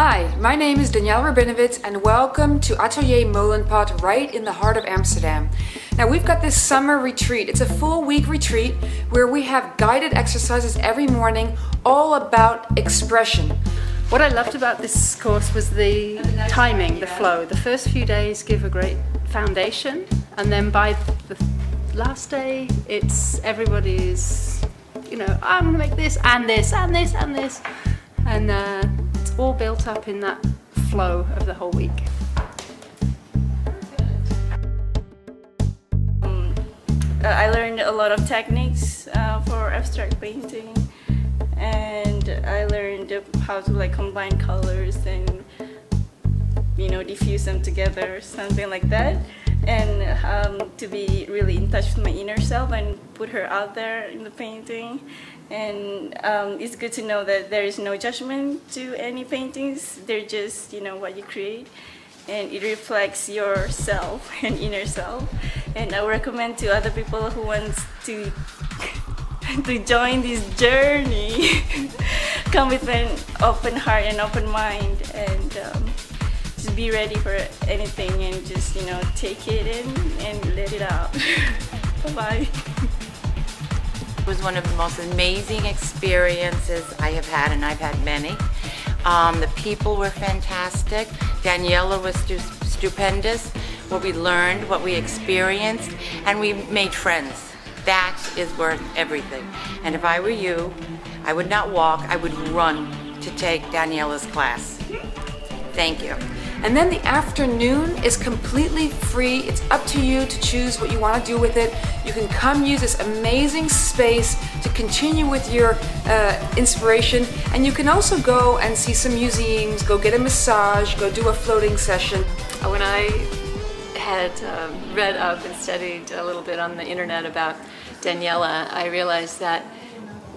Hi, my name is Daniella Rubinovitz and welcome to Atelier Molenpad right in the heart of Amsterdam. Now we've got this summer retreat. It's a full week retreat where we have guided exercises every morning all about expression. What I loved about this course was the timing, the flow. The first few days give a great foundation and then by the last day it's everybody's you know I'm gonna make this and this and this and this and uh, all built up in that flow of the whole week. Um, I learned a lot of techniques uh, for abstract painting and I learned how to like combine colors and you know diffuse them together something like that and um, to be really in touch with my inner self and put her out there in the painting and um, it's good to know that there is no judgment to any paintings. They're just you know what you create. And it reflects yourself and inner self. And I recommend to other people who wants to to join this journey come with an open heart and open mind and um, just be ready for anything and just you know take it in and let it out. Bye bye was one of the most amazing experiences I have had, and I've had many. Um, the people were fantastic. Daniella was stu stupendous. What we learned, what we experienced, and we made friends. That is worth everything. And if I were you, I would not walk, I would run to take Daniella's class. Thank you. And then the afternoon is completely free. It's up to you to choose what you want to do with it. You can come use this amazing space to continue with your uh, inspiration. And you can also go and see some museums, go get a massage, go do a floating session. When I had um, read up and studied a little bit on the internet about Daniella, I realized that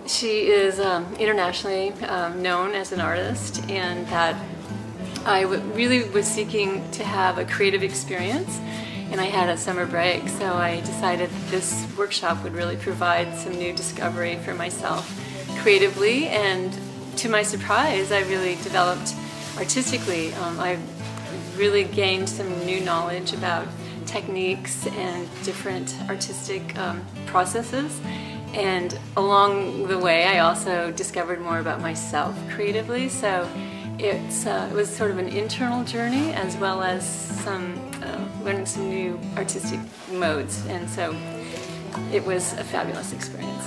she is um, internationally um, known as an artist and that I really was seeking to have a creative experience and I had a summer break so I decided this workshop would really provide some new discovery for myself creatively. And to my surprise I really developed artistically. Um, I really gained some new knowledge about techniques and different artistic um, processes. And along the way I also discovered more about myself creatively. So uh, it was sort of an internal journey as well as some learning some new artistic modes and so it was a fabulous experience.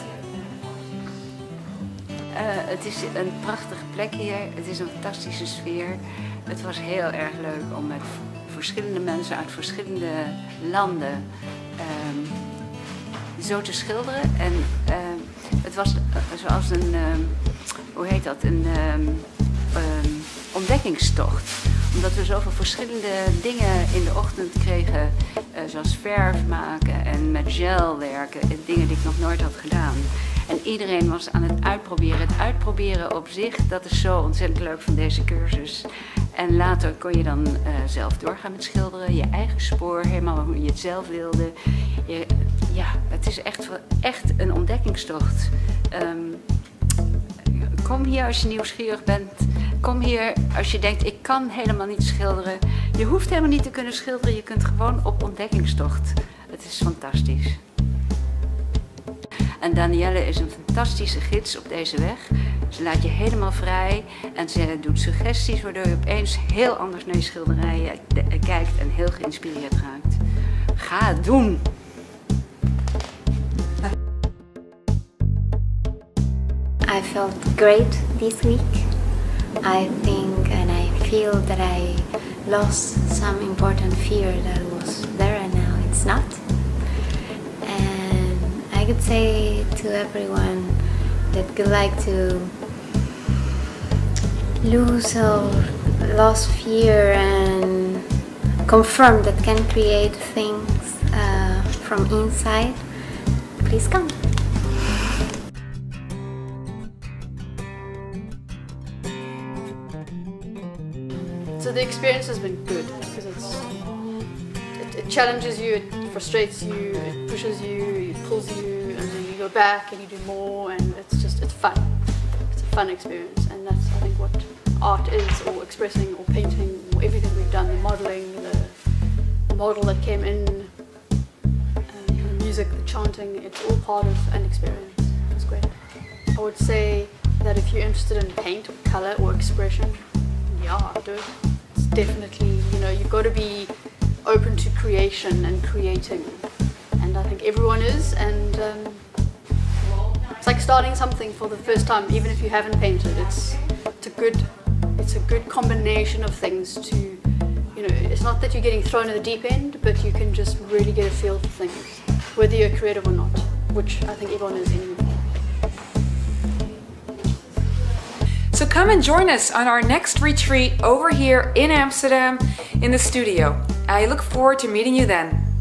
Uh, het is een prachtige plek hier, het is een fantastische sfeer. Het was heel erg leuk om met verschillende mensen uit verschillende landen um, zo te schilderen. En uh, het was zoals een, um, hoe heet dat, een ontdekkingstocht. Omdat we zoveel verschillende dingen in de ochtend kregen, uh, zoals verf maken en met gel werken, dingen die ik nog nooit had gedaan. En iedereen was aan het uitproberen. Het uitproberen op zich, dat is zo ontzettend leuk van deze cursus. En later kon je dan uh, zelf doorgaan met schilderen, je eigen spoor, helemaal hoe je het zelf wilde. Je, ja, het is echt, echt een ontdekkingstocht. Um, kom hier als je nieuwsgierig bent. Kom hier als je denkt, ik kan helemaal niet schilderen. Je hoeft helemaal niet te kunnen schilderen, je kunt gewoon op ontdekkingstocht. Het is fantastisch. En Danielle is een fantastische gids op deze weg. Ze laat je helemaal vrij en ze doet suggesties waardoor je opeens heel anders naar je schilderijen kijkt en heel geïnspireerd raakt. Ga het doen! I felt great this week. I think and I feel that I lost some important fear that was there and now it's not. And I could say to everyone that would like to lose or lost fear and confirm that can create things uh, from inside, please come. The experience has been good because it's it, it, challenges you, it frustrates you, it pushes you, it pulls you, and then you go back and you do more, and it's just it's fun. It's a fun experience, and that's I think what art is, or expressing, or painting, or everything we've done, the modeling, the model that came in, um, the music, the chanting, it's all part of an experience. It's great. I would say that if you're interested in paint, or color, or expression, yeah, do it. Definitely, you know, you've got to be open to creation and creating. And I think everyone is, and um, it's like starting something for the first time, even if you haven't painted. It's it's a good it's a good combination of things to you know. It's not that you're getting thrown at the deep end, but you can just really get a feel for things, whether you're creative or not, which I think everyone is anyway. So come and join us on our next retreat over here in Amsterdam in the studio. I look forward to meeting you then.